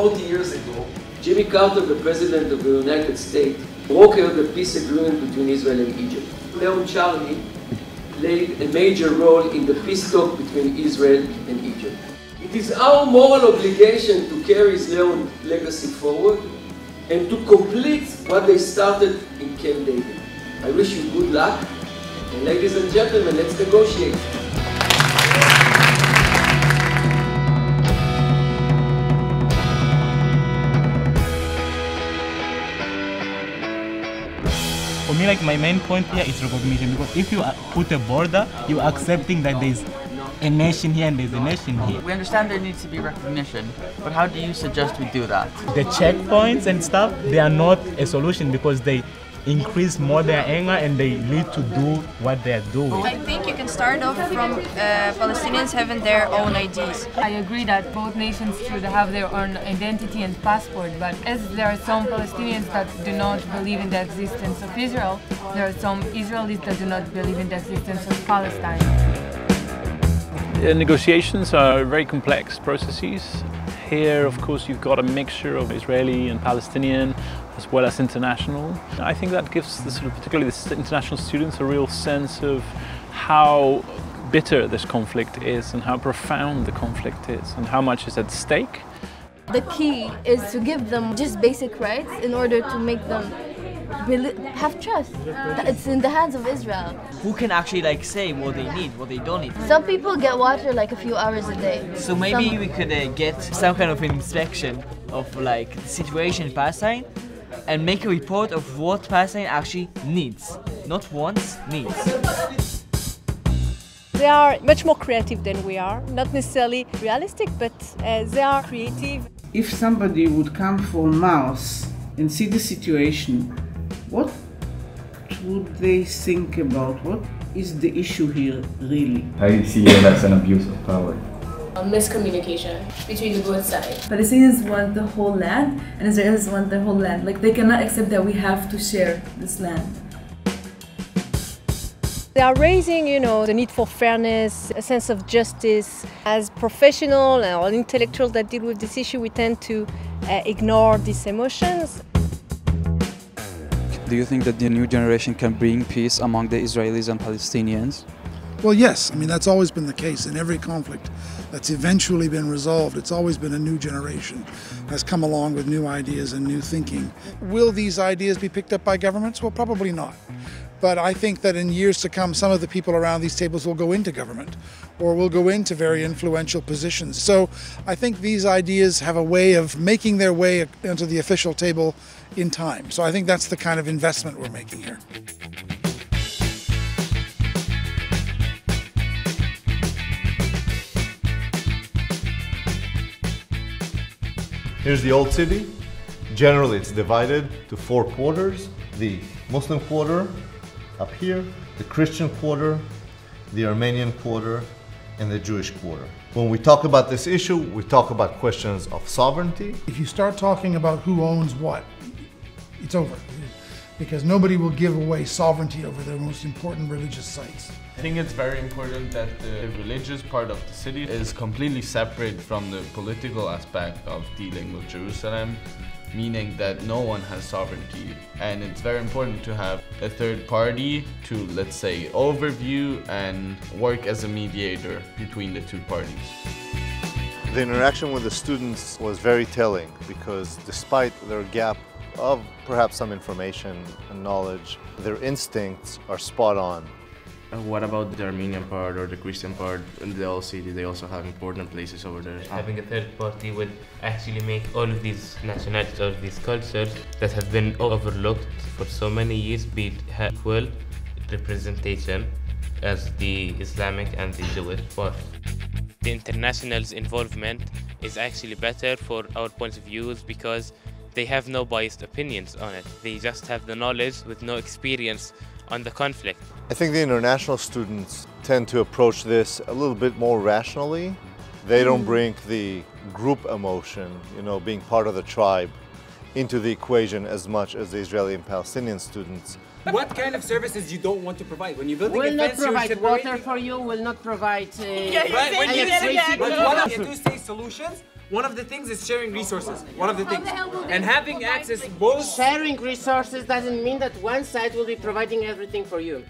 40 years ago, Jimmy Carter, the President of the United States, brokered the peace agreement between Israel and Egypt. Leon Charney played a major role in the peace talk between Israel and Egypt. It is our moral obligation to carry Leon's legacy forward and to complete what they started in Camp David. I wish you good luck, and ladies and gentlemen, let's negotiate. Me, like my main point here is recognition because if you put a border, you're accepting that there's a nation here and there's a nation here. We understand there needs to be recognition, but how do you suggest we do that? The checkpoints and stuff, they are not a solution because they increase more their anger and they need to do what they're doing. I think you can start off from uh, Palestinians having their own IDs. I agree that both nations should have their own identity and passport, but as there are some Palestinians that do not believe in the existence of Israel, there are some Israelis that do not believe in the existence of Palestine. Negotiations are very complex processes. Here, of course, you've got a mixture of Israeli and Palestinian as well as international. I think that gives the sort of particularly the international students a real sense of how bitter this conflict is and how profound the conflict is and how much is at stake. The key is to give them just basic rights in order to make them have trust. It's in the hands of Israel. Who can actually like say what they need, what they don't need? Some people get water like a few hours a day. So maybe some... we could uh, get some kind of inspection of like the situation in Palestine and make a report of what Palestine actually needs. Not wants, needs. They are much more creative than we are. Not necessarily realistic, but uh, they are creative. If somebody would come from Mars and see the situation, what would they think about? What is the issue here really? I see it as an abuse of power A miscommunication between the both sides. Palestinians want the whole land and Israelis want the whole land. Like they cannot accept that we have to share this land. They are raising, you know, the need for fairness, a sense of justice. As professional or intellectuals that deal with this issue, we tend to uh, ignore these emotions. Do you think that the new generation can bring peace among the Israelis and Palestinians? Well, yes. I mean, that's always been the case in every conflict that's eventually been resolved. It's always been a new generation has come along with new ideas and new thinking. Will these ideas be picked up by governments? Well, probably not. But I think that in years to come, some of the people around these tables will go into government or will go into very influential positions. So I think these ideas have a way of making their way onto the official table in time. So I think that's the kind of investment we're making here. Here's the old city. Generally, it's divided to four quarters. The Muslim quarter up here, the Christian quarter, the Armenian quarter, and the Jewish quarter. When we talk about this issue, we talk about questions of sovereignty. If you start talking about who owns what, it's over. Because nobody will give away sovereignty over their most important religious sites. I think it's very important that the religious part of the city is completely separate from the political aspect of dealing with Jerusalem, meaning that no one has sovereignty. And it's very important to have a third party to, let's say, overview and work as a mediator between the two parties. The interaction with the students was very telling because despite their gap of perhaps some information and knowledge, their instincts are spot on. What about the Armenian part or the Christian part in the old city? They also have important places over there. Having a third party would actually make all of these nationalities or these cultures that have been overlooked for so many years be equal representation as the Islamic and the Jewish part. The international's involvement is actually better for our points of views because they have no biased opinions on it. They just have the knowledge with no experience on the conflict. I think the international students tend to approach this a little bit more rationally. They don't mm. bring the group emotion, you know, being part of the tribe, into the equation as much as the Israeli and Palestinian students. What kind of services you don't want to provide? When you build we'll a not provide water for you, We will not provide uh, yeah, right, when you, electricity. But what are the two-state solutions One of the things is sharing resources. One of the things. And having access both. Sharing resources doesn't mean that one side will be providing everything for you.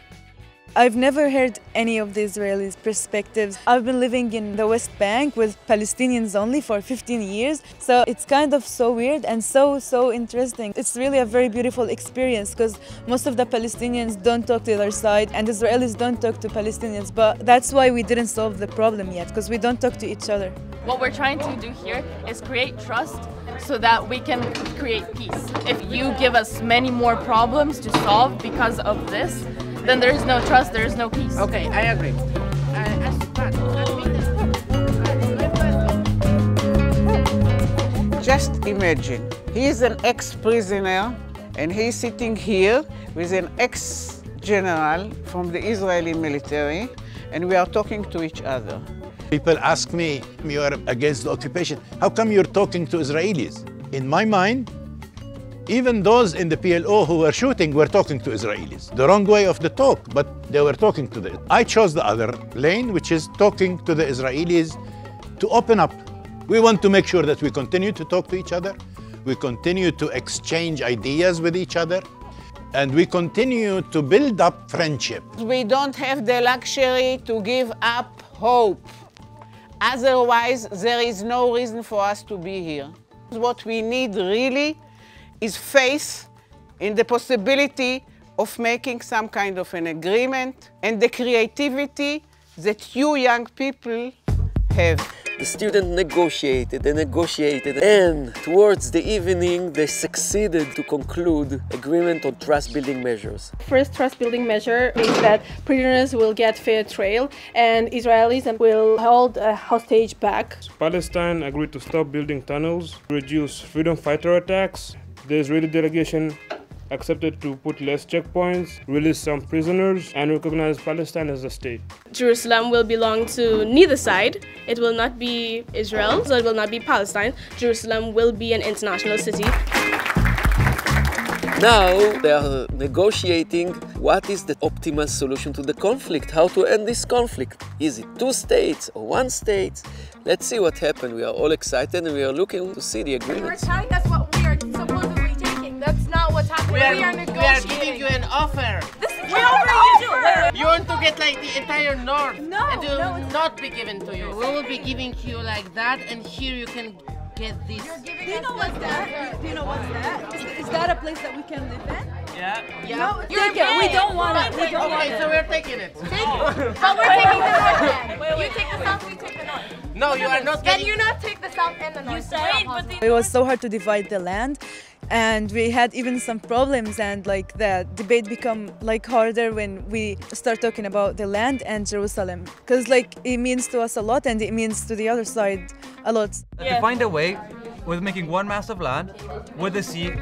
I've never heard any of the Israelis' perspectives. I've been living in the West Bank with Palestinians only for 15 years, so it's kind of so weird and so, so interesting. It's really a very beautiful experience because most of the Palestinians don't talk to the other side and Israelis don't talk to Palestinians, but that's why we didn't solve the problem yet because we don't talk to each other. What we're trying to do here is create trust so that we can create peace. If you give us many more problems to solve because of this, then there is no trust, there is no peace. Okay, I agree. Just imagine, he is an ex-prisoner and he's sitting here with an ex-general from the Israeli military and we are talking to each other. People ask me, you are against the occupation. How come you're talking to Israelis? In my mind, even those in the PLO who were shooting were talking to Israelis. The wrong way of the talk, but they were talking to them. I chose the other lane, which is talking to the Israelis to open up. We want to make sure that we continue to talk to each other, we continue to exchange ideas with each other, and we continue to build up friendship. We don't have the luxury to give up hope. Otherwise, there is no reason for us to be here. What we need really is faith in the possibility of making some kind of an agreement and the creativity that you young people have. The students negotiated and negotiated, and towards the evening, they succeeded to conclude agreement on trust-building measures. First trust-building measure is that prisoners will get fair trial, and Israelis will hold a hostage back. Palestine agreed to stop building tunnels, reduce freedom fighter attacks. The Israeli delegation accepted to put less checkpoints, release some prisoners, and recognize Palestine as a state. Jerusalem will belong to neither side. It will not be Israel, so it will not be Palestine. Jerusalem will be an international city. Now they are negotiating what is the optimal solution to the conflict, how to end this conflict. Is it two states or one state? Let's see what happened. We are all excited and we are looking to see the agreements. That's not what's happening. We are, we are we are giving you an offer. This is We not offer an you offer. You want to get like the entire north. No, And it will no, not be given to you. We will be giving you like that and here you can get this. Do you know what's that? Do you know what's that? Is, is that a place that we can live in? Yeah. Yeah. No, take it. We don't want it. We don't okay, want it. so we're taking it. Take it. But we're taking the north. You take the south, we take the north. No, you are not Can you not take the south and the north? You say but It was so hard to divide the land and we had even some problems and like the debate become like harder when we start talking about the land and Jerusalem because like it means to us a lot and it means to the other side a lot. To find a way with making one mass of land with the sea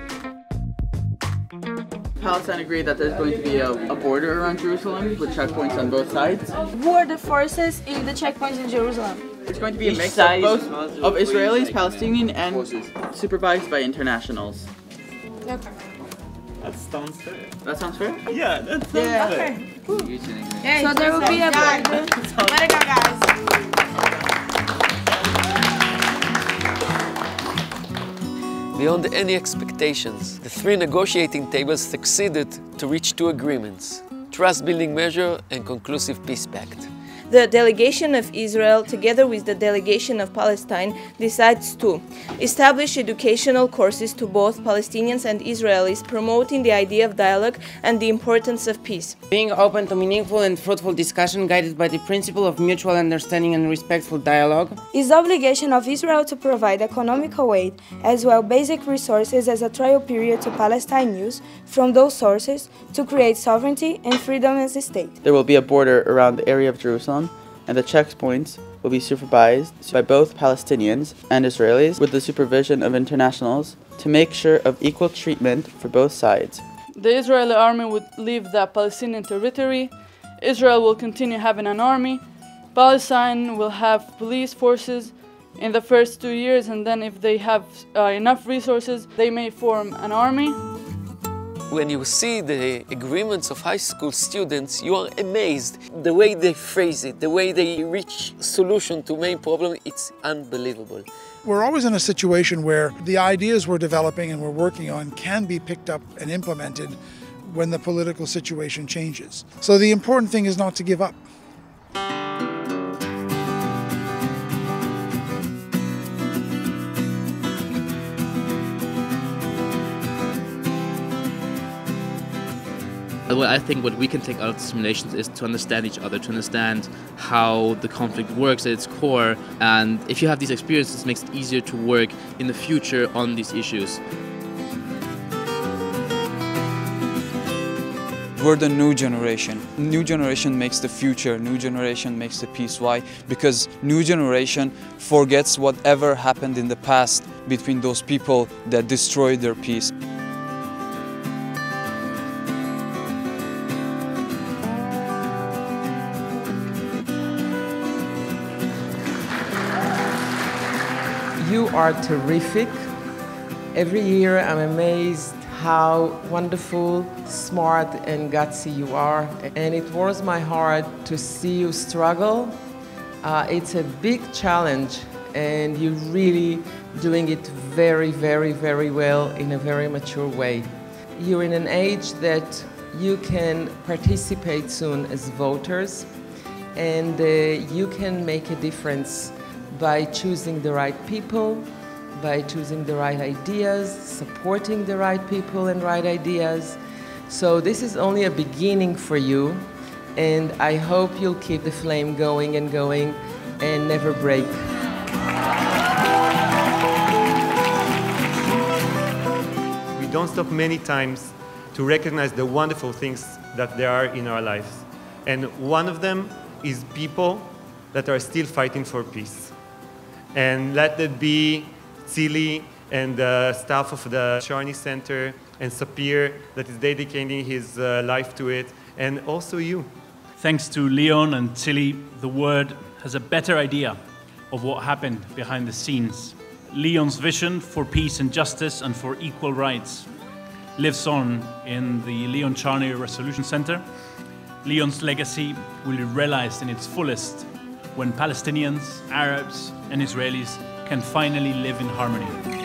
Palestine agreed that there's going to be a, a border around Jerusalem with checkpoints on both sides. Who are the forces in the checkpoints in Jerusalem? It's going to be a mix of both of Israelis, Palestinian, and supervised by internationals. Okay. That sounds fair. That sounds fair? Yeah, that sounds yeah. fair. So there will be a border. Let it go, guys. Beyond any expectations, the three negotiating tables succeeded to reach two agreements, trust-building measure and conclusive peace pact. The delegation of Israel, together with the delegation of Palestine, decides to establish educational courses to both Palestinians and Israelis, promoting the idea of dialogue and the importance of peace. Being open to meaningful and fruitful discussion guided by the principle of mutual understanding and respectful dialogue. Is the obligation of Israel to provide economical aid as well basic resources as a trial period to Palestine use from those sources to create sovereignty and freedom as a state. There will be a border around the area of Jerusalem, and the checkpoints will be supervised by both Palestinians and Israelis with the supervision of internationals to make sure of equal treatment for both sides. The Israeli army would leave the Palestinian territory. Israel will continue having an army. Palestine will have police forces in the first two years, and then, if they have uh, enough resources, they may form an army. When you see the agreements of high school students, you are amazed. The way they phrase it, the way they reach solution to main problem, it's unbelievable. We're always in a situation where the ideas we're developing and we're working on can be picked up and implemented when the political situation changes. So the important thing is not to give up. I think what we can take out of simulations is to understand each other, to understand how the conflict works at its core. And if you have these experiences, it makes it easier to work in the future on these issues. We're the new generation. New generation makes the future. New generation makes the peace. Why? Because new generation forgets whatever happened in the past between those people that destroyed their peace. Are terrific. Every year I'm amazed how wonderful, smart, and gutsy you are. And it warms my heart to see you struggle. Uh, it's a big challenge, and you're really doing it very, very, very well in a very mature way. You're in an age that you can participate soon as voters, and uh, you can make a difference by choosing the right people, by choosing the right ideas, supporting the right people and right ideas. So this is only a beginning for you, and I hope you'll keep the flame going and going and never break. We don't stop many times to recognize the wonderful things that there are in our lives. And one of them is people that are still fighting for peace. And let it be Tzili and the staff of the Charney Center and Sapir that is dedicating his uh, life to it, and also you. Thanks to Leon and Tzili, the Word has a better idea of what happened behind the scenes. Leon's vision for peace and justice and for equal rights lives on in the Leon Charney Resolution Center. Leon's legacy will be realized in its fullest when Palestinians, Arabs, and Israelis can finally live in harmony.